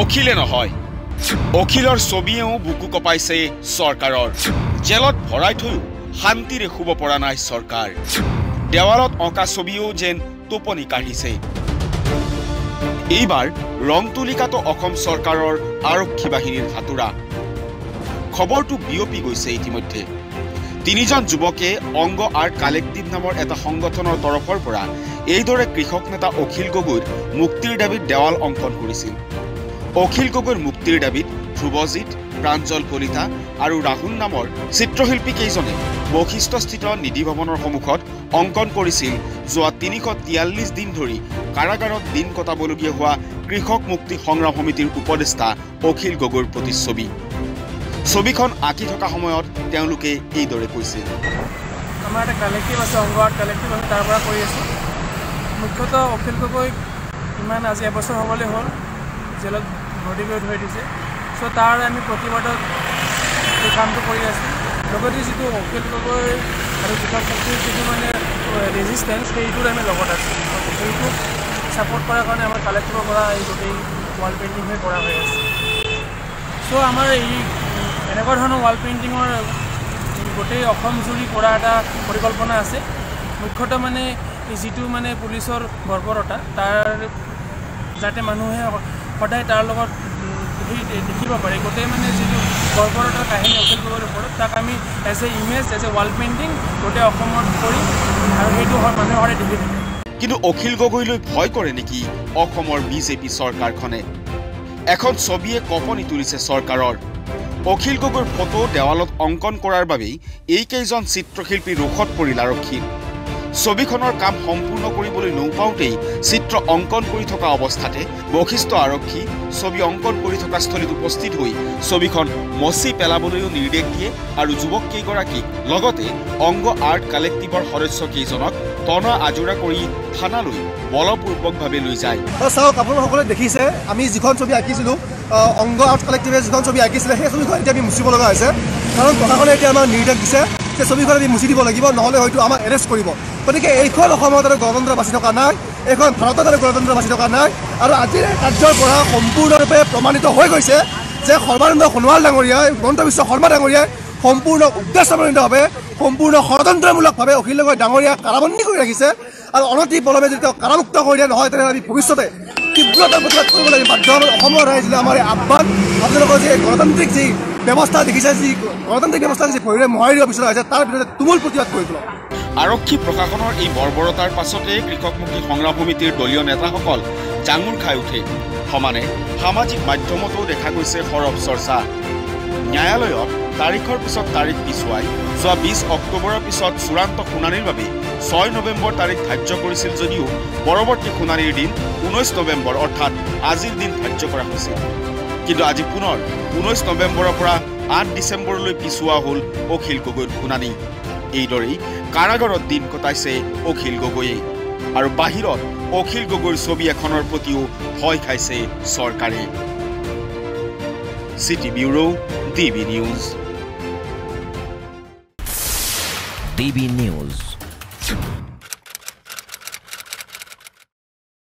অখিলে নহয়। অখিলৰ ছবিয়েও বুকু কপাইছে চৰকাৰৰ। জেলত ভৰাই থৈও শান্তিৰে শুব পৰা নাই চৰকাৰ। দেৱালত অঁকা ছবিও যেন টোপনি কাঢ়িছে। এইবাৰ ৰং তুলিকাটো অসম চৰকাৰৰ আৰক্ষী বাহিনীৰ হাতোৰা খবৰটো বিয়পি গৈছে ইতিমধ্যে। তিনিজন যুৱকে অংগ আৰ্ট কালেক্টিভ নামৰ এটা সংগঠনৰ তৰফৰ পৰা এইদৰে কৃষক নেতা অখিল গগৈৰ মুক্তিৰ দাবীত দেৱাল অংকন কৰিছিল। অখিল গগৈৰ মুক্তিৰ দাবীত ধ্ৰুৱজিৎ প্ৰাঞ্জল কলিতা আৰু ৰাহুল নামৰ চিত্ৰশিল্পী কেইজনে বৈশিষ্ট্যস্থিত নিধি ভৱনৰ সন্মুখত অংকন কৰিছিল যোৱা তিনিশ তিয়াল্লিছ দিন ধৰি কাৰাগাৰত দিন কটাবলগীয়া হোৱা কৃষক মুক্তি সংগ্ৰাম সমিতিৰ উপদেষ্টা অখিল গগৈৰ প্ৰতিচ্ছবি। ছবিখন আঁকি থকা সময়ত তেওঁলোকে এইদৰে কৈছিল আমাৰ এটা কালেক্টিভ আছে অংগ আৰ্ট কালেক্টিভ আছে তাৰ পৰা কৰি আছোঁ। মুখ্যতঃ অখিল গগৈক ইমান আজি এবছৰ হ'বলৈ হ'ল জেলত কৰি থৈ দিছে। চ' তাৰ আমি প্ৰতিবাদত এই কামটো কৰি আছোঁ। লগতে যিটো অখিল গগৈ আৰু কৃষক শক্তিৰ যিটো মানে ৰেজিষ্টেঞ্চ সেইটোত আমি লগত আছোঁ। সেইটোক ছাপৰ্ট কৰাৰ কাৰণে আমাৰ কালেক্টিভৰ পৰা এই গোটেই ৱাল পেইণ্টিংহে কৰা হৈ আছে। চ' আমাৰ এই এনেকুৱা ধৰণৰ ৱাল পেইণ্টিঙৰ গোটেই অসম জুৰি কৰা এটা পৰিকল্পনা আছে। মুখ্যতঃ মানে যিটো মানে পুলিচৰ বৰ্বৰতা তাৰ যাতে মানুহে সদায় তাৰ সেই দেখিব পাৰে। গোটেই মানে যিটো বৰ্বৰতাৰ কাহিনী অখিল গগৈৰ ওপৰত তাক আমি as a image as a wall painting গোটেই অসমত কৰিম আৰু সেইটো হ- মানুহে সদায় দেখি থাকে। কিন্তু অখিল গগৈলৈ ভয় কৰে নেকি অসমৰ বিজেপি চৰকাৰখনে? এখন ছবিয়ে কঁপনি তুলিছে চৰকাৰৰ। অখিল গগৈৰ ফটো দেৱালত অংকন কৰাৰ বাবেই এইকেইজন চিত্ৰশিল্পী ৰোষত পৰিল আৰক্ষীৰ। ছবিখনৰ কাম সম্পূৰ্ণ কৰিবলৈ নৌপাওঁতেই চিত্ৰ অংকন কৰি থকা অৱস্থাতে বশিষ্ঠ আৰক্ষী ছবি অংকন কৰি থকা স্থলীত উপস্থিত হৈ ছবিখন মচি পেলাবলৈও নিৰ্দেশ দিয়ে আৰু যুৱক কেইগৰাকীক লগতে অংগ আৰ্ট কালেক্টিভৰ সদস্য কেইজনক টনা আজোৰা কৰি থানালৈ বলপূৰ্বকভাৱে লৈ যায়। চাওক আপোনালোকসকলে দেখিছে আমি যিখন ছবি আঁকিছিলোঁ অংগ আৰ্ট কালেক্টিভে যিখন ছবি আঁকিছিলে সেই ছবিখন এতিয়া আমি মুচিব লগা হৈছে। কাৰণ প্ৰশাসনে এতিয়া আমাক নিৰ্দেশ দিছে যে ছবিখন আমি মুচি দিব লাগিব নহ'লে হয়তো আমাক এৰেষ্ট কৰিব। গতিকে এইখন অসমত আৰু গণতন্ত্ৰ বাচি থকা নাই এইখন ভাৰতত আৰু গণতন্ত্ৰ বাচি থকা নাই আৰু আজিৰ কাৰ্যৰ পৰা সম্পূৰ্ণৰূপে প্ৰমাণিত হৈ গৈছে যে সৰ্বানন্দ সোণোৱাল ডাঙৰীয়াই হিমন্ত বিশ্ব শৰ্মা ডাঙৰীয়াই সম্পূৰ্ণ উদ্দেশ্যপ্ৰণীতভাৱে সম্পূৰ্ণ ষড়যন্ত্ৰমূলকভাৱে অখিল গগৈ ডাঙৰীয়াক কাৰাবন্দী কৰি ৰাখিছে আৰু অনতি পলমে যদি তেওঁ কাৰামুক্ত কৰি দিয়া নহয় তেনেহ'লে আমি ভৱিষ্যতে তীব্ৰতাৰ প্ৰতিবাদ কৰিবলৈ আমি বাধ্য অসমৰ ৰাইজলৈ আমাৰ এই আহ্বান আপোনালোকৰ যি গণতান্ত্ৰিক যি ব্যৱস্থা দেখিছে যি গণতান্ত্ৰিক ব্যৱস্থা যি ভৰিৰে মোহাৰি বিচৰা হৈছে তাৰ বিৰুদ্ধে তুমুল প্ৰতিবাদ কৰি তোলক আৰক্ষী প্ৰশাসনৰ এই বৰ্বৰতাৰ পাছতে কৃষক মুক্তি সংগ্ৰাম সমিতিৰ দলীয় নেতাসকল জাঙুৰ খাই উঠে। সমানে সামাজিক মাধ্যমতো দেখা গৈছে সৰব চৰ্চা। ন্যায়ালয়ত তাৰিখৰ পিছত তাৰিখ পিছুৱাই যোৱা বিছ অক্টোবৰৰ পিছত চূড়ান্ত শুনানিৰ বাবে ছয় নৱেম্বৰ তাৰিখ ধাৰ্য কৰিছিল যদিও পৰৱৰ্তী শুনানিৰ দিন ঊনৈছ নৱেম্বৰ অৰ্থাৎ আজিৰ দিন ধাৰ্য কৰা হৈছিল। কিন্তু আজি পুনৰ ঊনৈছ নৱেম্বৰৰ পৰা আঠ ডিচেম্বৰলৈ পিছুওৱা হ'ল অখিল গগৈৰ শুনানি। এইদৰেই কাৰাগাৰত দিন কটাইছে অখিল গগৈয়ে। আৰু বাহিৰত অখিল গগৈৰ ছবি এখনৰ প্ৰতিও ভয় খাইছে চৰকাৰে। City bureau D B news. DB News